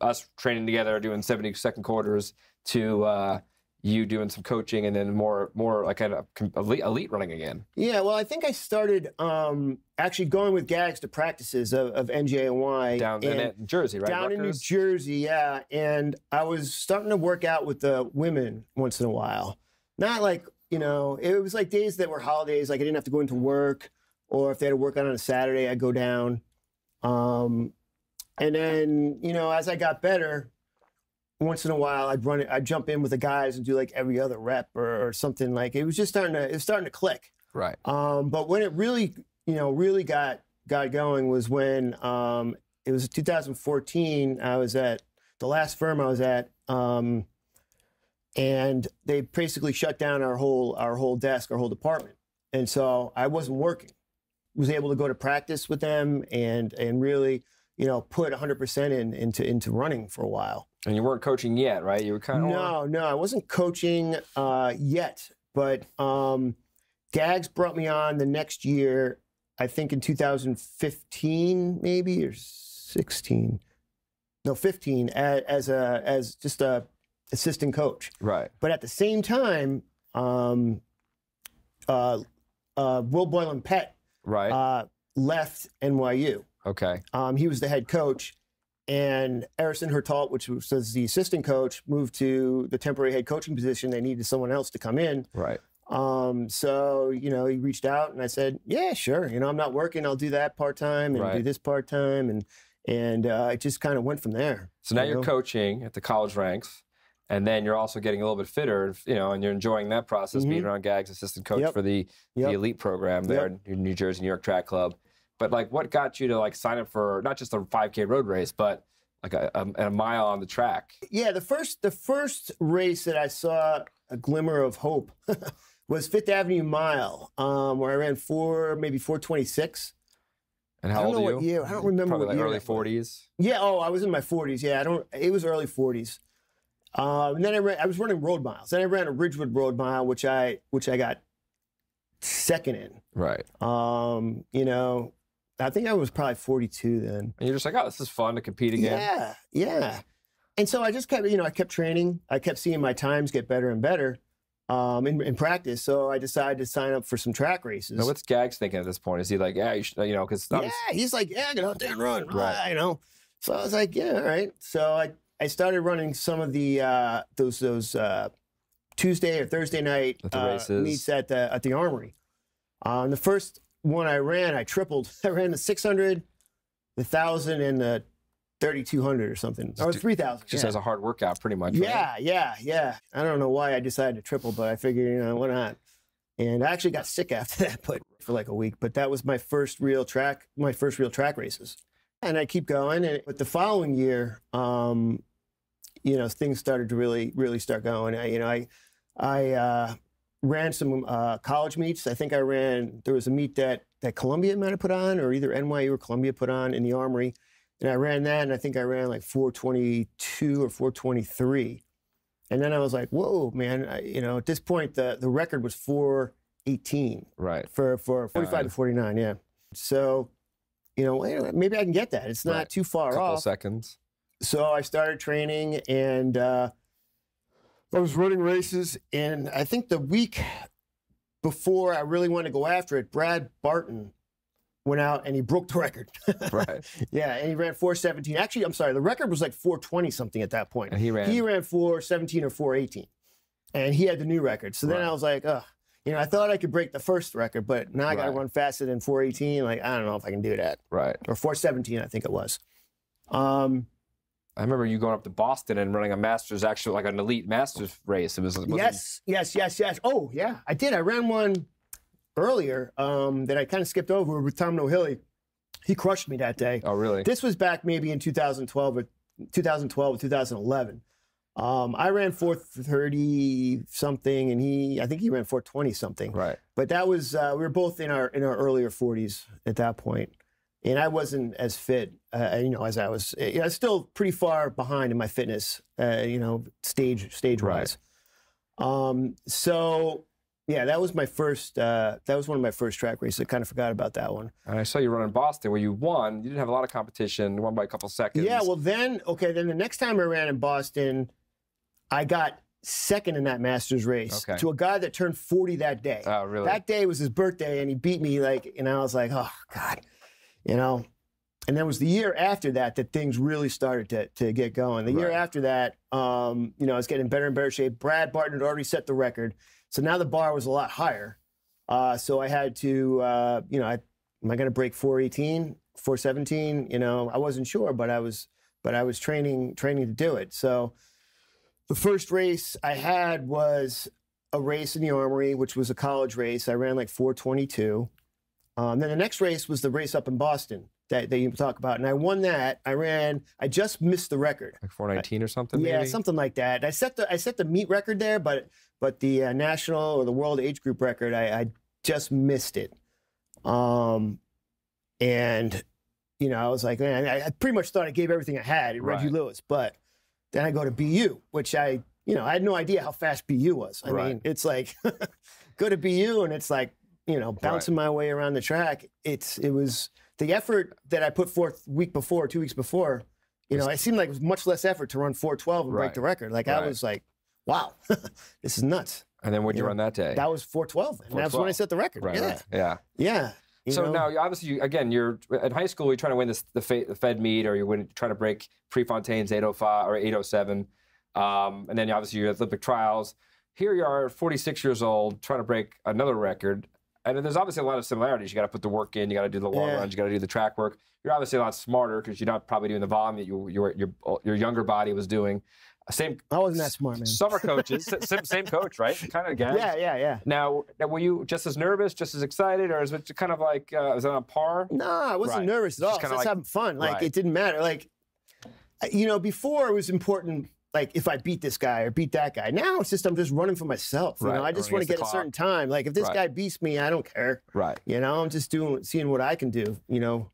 us training together, doing 70 second quarters, to uh, you doing some coaching, and then more more like kind of elite, elite running again? Yeah, well, I think I started um, actually going with Gags to practices of, of NJNY Down in, in Jersey, right? down in New Jersey. Yeah, and I was starting to work out with the women once in a while. Not like you know, it was like days that were holidays, like I didn't have to go into work, or if they had to work on on a Saturday, I'd go down. Um, and then you know, as I got better, once in a while I'd run it, I'd jump in with the guys and do like every other rep or, or something like it was just starting to it was starting to click. Right. Um, but when it really, you know, really got got going was when um, it was 2014. I was at the last firm I was at, um, and they basically shut down our whole our whole desk, our whole department, and so I wasn't working. Was able to go to practice with them and and really, you know, put 100% in into into running for a while. And you weren't coaching yet, right? You were kind of No, no, I wasn't coaching uh, yet, but um, Gags brought me on the next year. I think in 2015, maybe or 16. No, 15 as, as a as just a assistant coach. right. But at the same time, um, uh, uh, Will Boylan Pett Right. uh, left NYU. okay. Um, he was the head coach, and Arison Hertalt, which was the assistant coach, moved to the temporary head coaching position. They needed someone else to come in. Right. Um, so you know, he reached out, and I said, "Yeah, sure. You know, I'm not working. I'll do that part time and do this part time." And and uh, it just kind of went from there. So now you you're know? coaching at the college ranks, and then you're also getting a little bit fitter, you know, and you're enjoying that process, being Mhm. around Gags, assistant coach Yep. for the, the elite program there Yep. in New Jersey, New York Track Club. But like, what got you to like sign up for not just a 5K road race, but like a, a, a mile on the track? Yeah, the first the first race that I saw a glimmer of hope [LAUGHS] was Fifth Avenue Mile, um, where I ran four, maybe four twenty six. And I how old are what you? year. I don't remember Probably what like year early 40s. Yeah. Oh, I was in my forties. Yeah, I don't. It was early forties. Um, and then I ran. I was running road miles. Then I ran a Ridgewood Road Mile, which I which I got second in. Right. Um, you know, I think I was probably forty two then. And you're just like, oh, this is fun to compete again. Yeah, yeah. And so I just kept, you know, I kept training. I kept seeing my times get better and better um, in, in practice. So I decided to sign up for some track races. Now, what's Gags thinking at this point? Is he like, yeah, you should, you know, because yeah, he's like, yeah, get out there and run. Right. Ah, You know. So I was like, yeah, all right. So I, I started running some of the uh, those those uh, Tuesday or Thursday night uh, meets at the at the Armory. Um, the first one I ran, I tripled. [LAUGHS] I ran the 600, the thousand, and the 3200 or something, or do- 3000. just yeah. as a hard workout, pretty much. right? Yeah, yeah, yeah. I don't know why I decided to triple, but I figured, you know, why not? And I actually got sick [LAUGHS] after that, but for like a week. But that was my first real track, my first real track races. And I keep going. And but the following year, um, you know, things started to really, really start going. I, you know, I, I uh, ran some uh, college meets. I think I ran. There was a meet that that Columbia might have put on, or either NYU or Columbia put on in the Armory. And I ran that, and I think I ran like 422 or 423. And then I was like, whoa, man, I, you know, at this point, the, the record was 418 Right. for, for 45 Got to 49, yeah. So, you know, wait a minute, maybe I can get that. It's not Right. too far couple off. seconds. So I started training and uh, I was running races. And I think the week before I really wanted to go after it, Brad Barton went out and he broke the [LAUGHS] record. Right. [LAUGHS] yeah, and he ran 417. Actually, I'm sorry, the record was like 420 something at that point. And he ran. He ran 417 or 418. And he had the new record. So then Right. I was like, oh, you know, I thought I could break the first record, but now I got to Right. run faster than 418. Like, I don't know if I can do that. right. Or 417, I think it was. Um, I remember you going up to Boston and running a Masters, actually like an elite Masters race. It was wasn't- yes, yes, yes, yes. Oh, yeah, I did. I ran one earlier um, that I kind of skipped over with Tom Nohilly. He crushed me that day. Oh, really? This was back maybe in 2012 or 2012 or 2011. Um, I ran 430 something, and he, I think he ran 420 something. Right. But that was uh, we were both in our in our earlier 40s at that point, and I wasn't as fit, uh, you know, as I was. You know, I was still pretty far behind in my fitness, uh, you know, stage stage wise. Um, so yeah, that was my first. Uh, that was one of my first track races. I kind of forgot about that one. And I saw you run in Boston where you won. You didn't have a lot of competition. You won by a couple seconds. Yeah, well, then, okay, then the next time I ran in Boston, I got second in that Masters race Okay. to a guy that turned 40 that day. Oh, really? That day was his birthday, and he beat me, like, and I was like, oh, God, you know. And then it was the year after that that things really started to, to get going. The year after that, um, you know, I was getting better and better shape. Brad Barton had already set the record. So now the bar was a lot higher. Uh, so I had to, uh, you know, I, am I going to break 418, 417? You know, I wasn't sure, but I was, but I was training, training to do it. So the first race I had was a race in the Armory, which was a college race. I ran like 422. Um, then the next race was the race up in Boston that, that you talk about. And I won that. I ran, I just missed the record. like 419 or something. Yeah, maybe? something like that. I set the I set the meet record there, but but the uh, national or the world age group record, I, I just missed it. Um, and you know, I was like, man, I, I pretty much thought I gave everything I had at Reggie Right. Lewis, but then I go to BU, which I you know I had no idea how fast BU was. I Right. mean, it's like [LAUGHS] go to BU and it's like you know bouncing my way around the track. It's it was the effort that I put forth week before, two weeks before. You know, it seemed like it was much less effort to run 412 and Right. break the record. Like I was like, wow, [LAUGHS] this is nuts. And then what'd you Yeah. run that day? That was 412. And that's when I set the record. right. yeah. right. Yeah. Yeah. You so know? now, obviously, you, again, you're in high school. You're trying to win this, the, Fe- the Fed meet, or you're win, trying to break Prefontaine's 805 or 807, um, and then obviously you're at Olympic trials. here you are, 46 years old, trying to break another record. And there's obviously a lot of similarities. You got to put the work in. You got to do the long Yeah. runs. You got to do the track work. You're obviously a lot smarter because you're not probably doing the volume that you, your your your younger body was doing. Same I wasn't that smart, man. summer [LAUGHS] coaches, same, same coach, right? Kind of again. Yeah, yeah, yeah. Now, now, were you just as nervous, just as excited, or is it kind of like uh, is it on par? No, I wasn't Right. nervous at all. Just I was like- having fun. Like Right. it didn't matter. Like you know, before it was important. Like if I beat this guy or beat that guy. Now it's just I'm just running for myself. You Right, know, I just want to get a certain time. Like if this Right. guy beats me, I don't care. Right. You know, I'm just doing seeing what I can do. You know.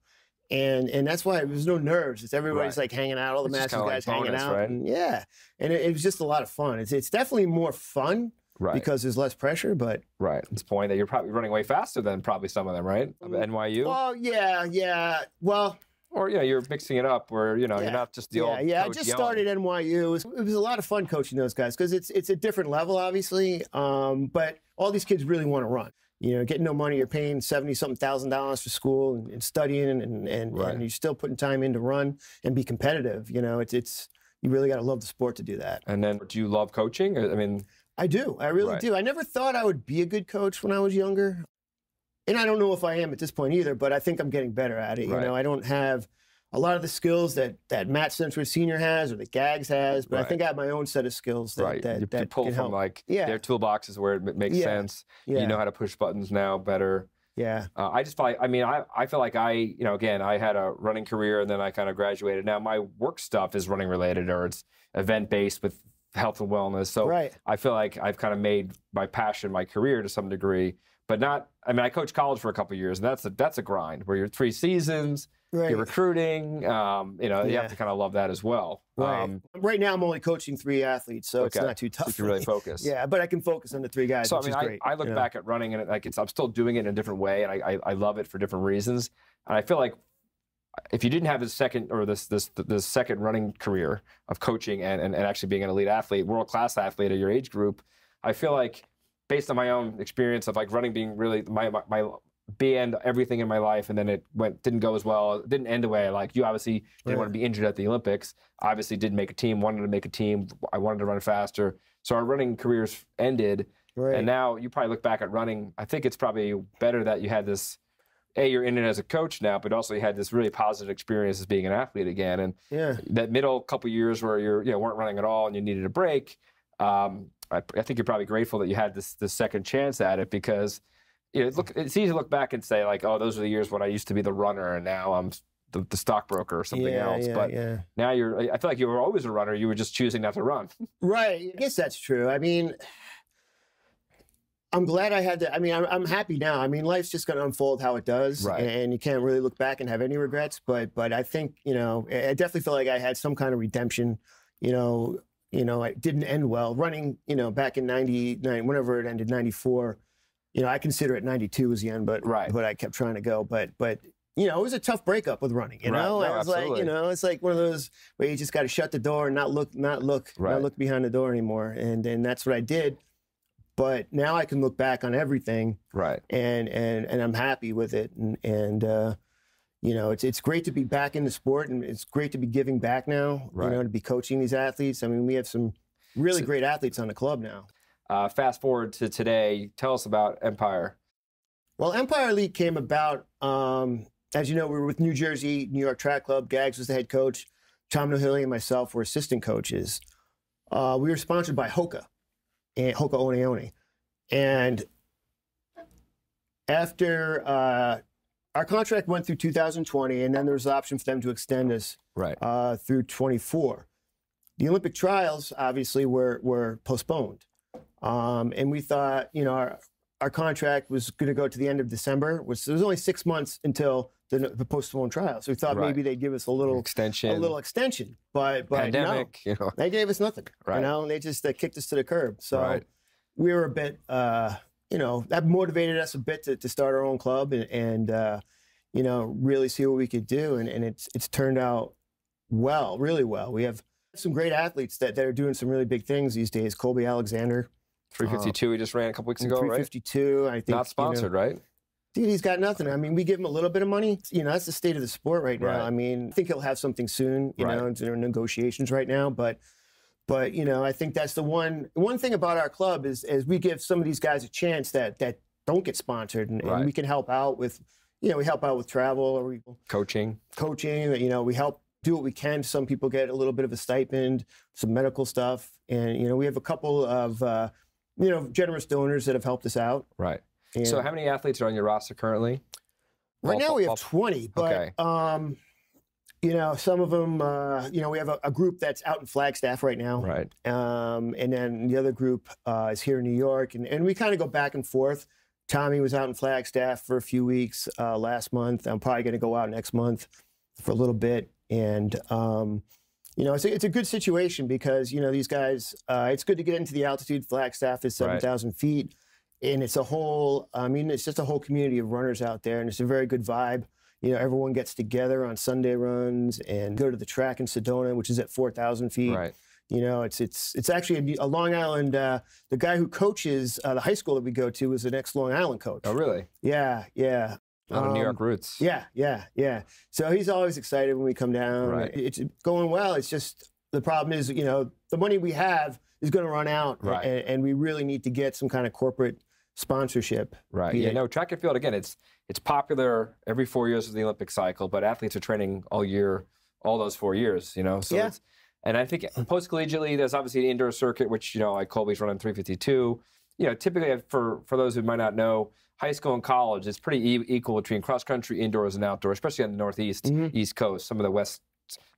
And and that's why there's no nerves. It's everybody's Right. like hanging out, all the Masters kinda like guys hanging out. right? And yeah. And it, it was just a lot of fun. It's it's definitely more fun Right. because there's less pressure, but right. It's point that you're probably running way faster than probably some of them, right? Of mm, NYU, well, yeah, yeah. Well, or you know, you're mixing it up where you know Yeah. you're not just the yeah, old. yeah. I just yelling. started NYU. It was, it was a lot of fun coaching those guys because it's it's a different level, obviously. Um, but all these kids really want to run. You know, getting no money, you're paying seventy something thousand dollars for school and, and studying, and and, Right. and you're still putting time in to run and be competitive. You know, it's it's you really got to love the sport to do that. And then, do you love coaching? I mean, I do. I really Right. do. I never thought I would be a good coach when I was younger. And I don't know if I am at this point either, but I think I'm getting better at it. Right. You know, I don't have a lot of the skills that, that Matt Centrowitz Senior has or that Gags has, but Right. I think I have my own set of skills that, right? that, you, you pull can from help. like Yeah. their toolboxes where it makes Yeah. sense. yeah. You know how to push buttons now better. yeah. Uh, I just feel like, I mean, I, I feel like I, you know, again, I had a running career and then I kind of graduated. Now my work stuff is running related or it's event based with health and wellness. So right. I feel like I've kind of made my passion my career to some degree, but not. I mean, I coached college for a couple of years, and that's a that's a grind where you're three seasons, Right. you're recruiting. Um, you know, you Yeah. have to kind of love that as well. right. Um, right now, I'm only coaching three athletes, so it's not too so tough. you can really focus. [LAUGHS] Yeah, but I can focus on the three guys, So I mean, I, great. I look you know? back at running and it, like it's I'm still doing it in a different way, and I, I I love it for different reasons. And I feel like if you didn't have this second or this this this second running career of coaching and and, and actually being an elite athlete, world class athlete at your age group, I feel like based on my own experience of like running being really my my, my everything in my life, and then it went didn't go as well. It didn't end the way I like. You obviously didn't want to be injured at the Olympics. Obviously, didn't make a team. Wanted to make a team. I wanted to run faster. So our running careers ended. Right. And now you probably look back at running. I think it's probably better that you had this. A, you're in it as a coach now, but also you had this really positive experience as being an athlete again. And yeah. that middle couple years where you're, you know, weren't running at all and you needed a break. Um, I, I think you're probably grateful that you had this this second chance at it because, you know, look, it's easy to look back and say like, oh, those are the years when I used to be the runner and now I'm the, the stockbroker or something yeah, else. Yeah, but yeah. now you're. I feel like you were always a runner. You were just choosing not to run. [LAUGHS] Right. I guess that's true. I mean, I'm glad I had to. I mean, I'm, I'm happy now. I mean, life's just going to unfold how it does, Right. and you can't really look back and have any regrets. But, but I think you know, I I definitely feel like I had some kind of redemption. You know, you know, it didn't end well. Running, you know, back in '99, whenever it ended, '94. You know, I consider it '92 was the end, but Right. but I kept trying to go. But but you know, it was a tough breakup with running. You Right. know, No, I was like, you know, it's like one of those where you just got to shut the door and not look, not look, Right. not look behind the door anymore. And and that's what I did. But now I can look back on everything Right. and and and I'm happy with it. And and uh, you know, it's it's great to be back in the sport and it's great to be giving back now. Right. You know, to be coaching these athletes. I mean, we have some really So- great athletes on the club now. Uh, fast forward to today. Tell us about Empire. Well, Empire Elite came about, um, as you know, we were with New Jersey, New York Track Club. Gags was the head coach. Tom Nohilly and myself were assistant coaches. Uh, we were sponsored by Hoka and Hoka One One. And after uh, our contract went through 2020, and then there was the option for them to extend us Right. uh, through 24. The Olympic trials obviously were were postponed, um, and we thought, you know, our, our contract was going to go to the end of December. Was there was only six months until the, the postponed trials. So we thought Right. maybe they'd give us a little Extension. a little extension, but but pandemic. You know. no, they gave us nothing. Right. You know, and they just uh, kicked us to the curb. So Right. we were a bit, uh, you know, that motivated us a bit to, to start our own club and, and uh, you know, really see what we could do. And, and it's it's turned out well, really well. We have some great athletes that, that are doing some really big things these days. Colby Alexander, 352 We just ran a couple weeks ago, right? 352. I think you know, Not sponsored, right? Dude, he's got nothing. I mean, we give him a little bit of money. You know, that's the state of the sport right now. Right. I mean, I think he'll have something soon. You Right. know, in negotiations right now. But, But you know, I think that's the one one thing about our club is is we give some of these guys a chance that that don't get sponsored, and, Right. and we can help out with, you know, we help out with travel or we, Coaching. coaching. You know, we help do what we can. Some people get a little bit of a stipend, some medical stuff, and you know, we have a couple of uh, you know generous donors that have helped us out. Right. And So how many athletes are on your roster currently? right now ball- we have 20, but Okay. um, you know, some of them, uh, you know, we have a, a group that's out in Flagstaff right now. Right. Um, and then the other group uh, is here in New York, and, and we kind of go back and forth. Tommy was out in Flagstaff for a few weeks uh, last month. I'm probably going to go out next month for a little bit, and um, you know, it's a, it's a good situation because you know these guys. Uh, it's good to get into the altitude. Flagstaff is Right. seven thousand feet, and it's a whole. I mean, it's just a whole community of runners out there, and it's a very good vibe. You know, everyone gets together on Sunday runs and go to the track in Sedona, which is at four thousand feet. Right. You know, it's it's it's actually a, a Long Island. Uh, the guy who coaches uh, the high school that we go to is an ex Long Island coach. Oh, really? Yeah, yeah, A lot of New Um, York roots. yeah, yeah, yeah. So he's always excited when we come down. Right. It's going well. It's just the problem is, you know, the money we have is going to run out, Right. and, and we really need to get some kind of corporate sponsorship. Right. Yeah. No, track and field again. It's it's popular every four years of the Olympic cycle, but athletes are training all year, all those four years. You know. So Yeah. It's, and I think post collegiately, there's obviously the indoor circuit, which you know, like Colby's running 352. You know, typically for for those who might not know, high school and college is pretty e- equal between cross country, indoors, and outdoors, especially on the northeast, Mhm. east coast. Some of the west,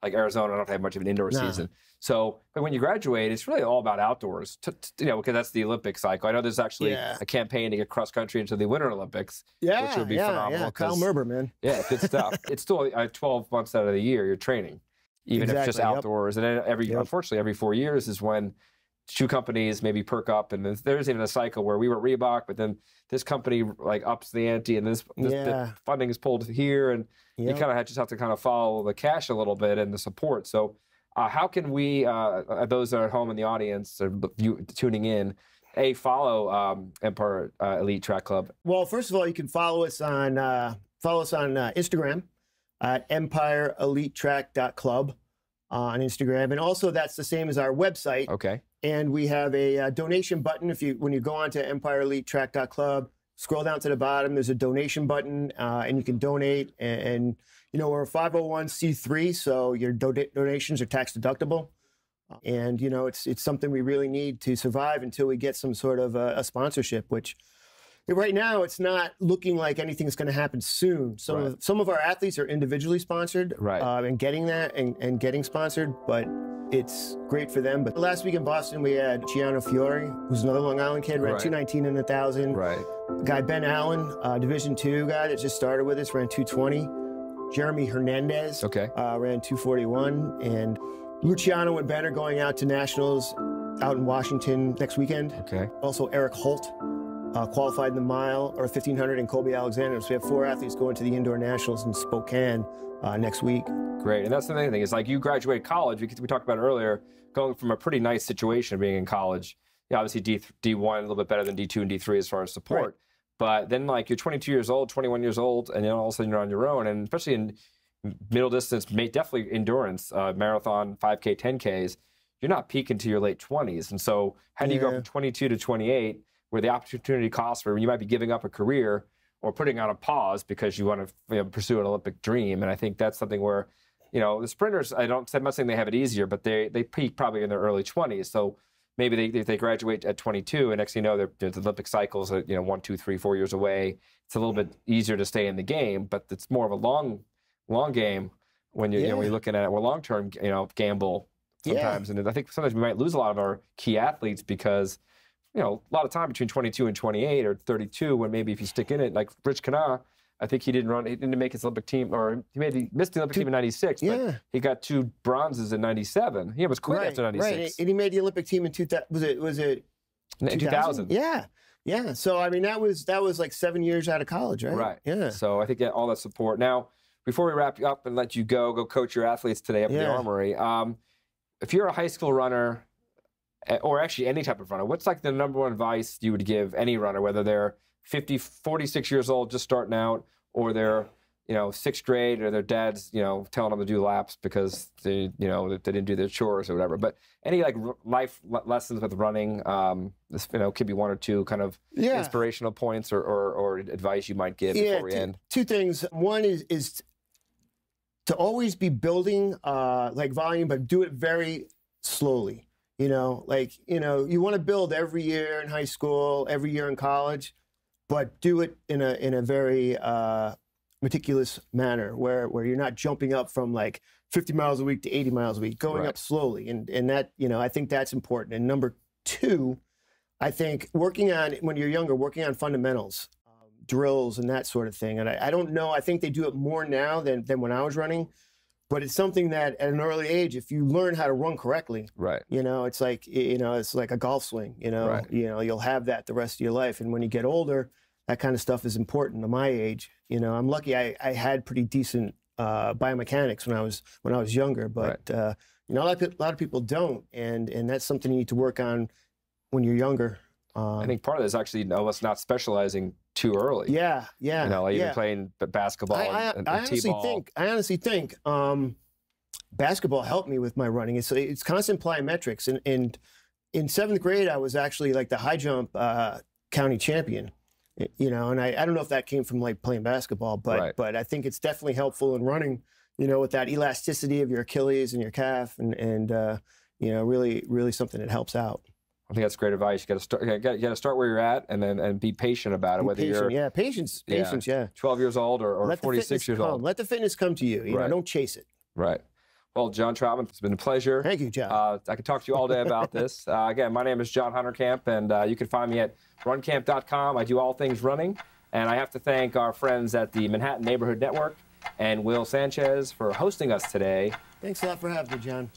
like Arizona, I don't have much of an indoor Nah. season. So, but when you graduate, it's really all about outdoors. t- t- you know, because that's the Olympic cycle. I know there's actually Yeah. a campaign to get cross country into the Winter Olympics. Yeah, which would be yeah, phenomenal, yeah. Kyle Merber, man. Yeah, good stuff. [LAUGHS] it's still uh, 12 months out of the year you're training, even if it's just Exactly, yep. outdoors. And then every, Yep. unfortunately, every four years is when shoe companies maybe perk up, and there's, there's even a cycle where we were at Reebok, but then this company like ups the ante, and this, this the Yeah. funding is pulled here, and you kind of just have to kind of follow the cash a little bit and the support. So, uh, how can we, uh, uh, those that are at home in the audience or you, tuning in, a follow um, Empire uh, Elite Track Club? Well, first of all, you can follow us on uh, follow us on uh, Instagram at empireelitetrack.club uh, on Instagram, and also that's the same as our website. Okay, And we have a uh, donation button. If you when you go on to empireelitetrack.club, scroll down to the bottom. There's a donation button, uh, and you can donate. And, and you know we're a 501c3, so your do- donations are tax deductible. And you know it's it's something we really need to survive until we get some sort of a, a sponsorship, which. Right now, it's not looking like anything's going to happen soon. Some Right. of some of our athletes are individually sponsored, Right. uh, and getting that and, and getting sponsored, but it's great for them. But last week in Boston, we had Luciano Fiore, who's another Long Island kid, ran Right. 219 in a thousand. right. Guy Ben Allen, uh, Division two guy that just started with us, ran 220. Jeremy Hernandez Okay. uh, ran 241, and Luciano and Ben are going out to nationals out in Washington next weekend. Okay. Also, Eric Holt uh, qualified in the mile or 1500 in Colby Alexander. So we have four athletes going to the indoor nationals in Spokane uh, next week. Great. And that's the main thing is like you graduate college, we, we talked about earlier, going from a pretty nice situation being in college. Yeah, obviously D, D1 a little bit better than D2 and D3 as far as support. Right. But then like you're 22 years old, 21 years old, and then all of a sudden you're on your own. And especially in middle distance, definitely endurance, uh, marathon, 5K, 10Ks, you're not peaking to your late 20s. And so how do you go from 22 to 28 where the opportunity cost for you might be giving up a career or putting on a pause because you want to you know, pursue an Olympic dream? And I think that's something where, you know, the sprinters, I don't, I'm not saying they have it easier, but they, they peak probably in their early 20s. So maybe they, if they graduate at 22 and next thing you know, they're, the Olympic cycles are, you know, one, two, three, four years away. It's a little mm-hmm. bit easier to stay in the game, but it's more of a long, long game when you, you know, when Yeah. you're looking at it, or long term, you know, gamble Yeah. sometimes. And I think sometimes we might lose a lot of our key athletes because, you know, a lot of time between 22 and 28 or 32, when maybe if you stick in it, like Rich Kenah, I think he didn't run, he didn't make his Olympic team, or he made the, missed the Olympic team in 96, but Yeah. he got two bronzes in 97. He was quit after 96. Right. And he made the Olympic team in 2000. Was it? Was it? In 2000. Yeah. Yeah. So I mean, that was that was like seven years out of college, right? Right. Yeah. So I think yeah, all that support. Now, before we wrap you up and let you go, go coach your athletes today up at the Armory. Um, if you're a high school runner, eh, or actually any type of runner, what's like the number one advice you would give any runner, whether they're 50, 46 years old, just starting out, or they're you know, sixth grade or their dad's, you know, telling them to do laps because they, you know, they didn't do their chores or whatever. But any like r- life le- lessons with running, um, this, you know, could be one or two kind of Yeah. inspirational points or, or, or advice you might give yeah, before we two, end. two things. One is is to always be building uh, like volume, but do it very slowly. You know, like you know, you want to build every year in high school, every year in college, but do it in a in a very uh, meticulous manner where where you're not jumping up from like 50 miles a week to 80 miles a week, going Right. up slowly, and and that you know, I think that's important. And number two, I think working on when you're younger, working on fundamentals, um, drills, and that sort of thing. And I, I don't know. I think they do it more now than than when I was running, but it's something that at an early age, if you learn how to run correctly, Right. you know, it's like you know, it's like a golf swing. You know, Right. you know, you'll have that the rest of your life. And when you get older, that kind of stuff is important. At my age, you know, I'm lucky. I, I had pretty decent uh, biomechanics when I was when I was younger, but uh, you know, a lot, of, a lot of people don't, and and that's something you need to work on when you're younger. Um, I think part of this actually almost not specializing too early. yeah, yeah, You know, like even playing basketball I, I, and, I honestly t-ball. think I honestly think um, basketball helped me with my running. It's it's constant plyometrics, and and in seventh grade I was actually like the high jump uh, county champion. You know, and I, I don't know if that came from like playing basketball, but Right. but I think it's definitely helpful in running. You know, with that elasticity of your Achilles and your calf, and and uh, you know, really really something that helps out. I think that's great advice. You got to start. You got, to start where you're at, and then and be patient about it. Be whether patient, you're yeah, patience, Yeah. patience, yeah. 12 years old or, or 46 fitness years come. old. Let the fitness come to you. You Right. know, don't chase it. Right. Well, John Trautmann, it's been a pleasure. Thank you, John. Uh, I could talk to you all day about [LAUGHS] this. Uh, again, my name is John Honerkamp, and uh, you can find me at runkamp.com. I do all things running, and I have to thank our friends at the Manhattan Neighborhood Network and Will Sanchez for hosting us today. Thanks a lot for having me, John.